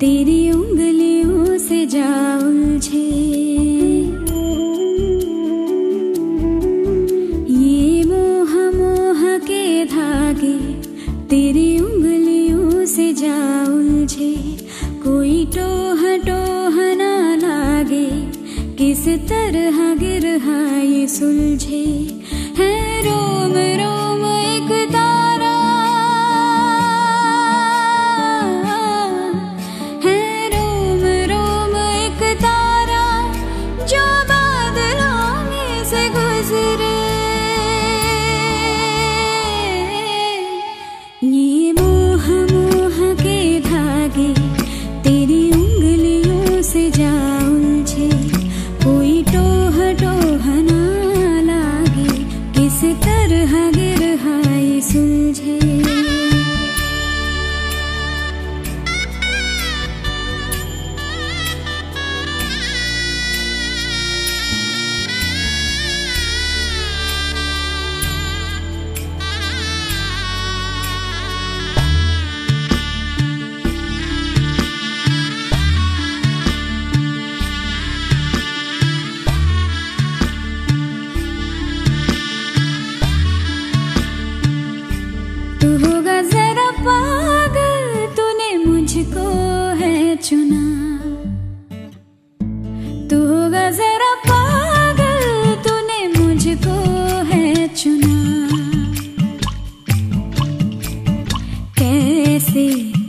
तेरी उंगलियों से जा उलझे ये मोह मोह के धागे तेरी उंगलियों से जा उलझे कोई टोह टोह ना लागे, किस तरह गिर ये सुलझे। है रोम रोम के धागे तेरी उंगलियों से जा कोई टोह टोह लागे किस तरह गिर सुलझे। कैसे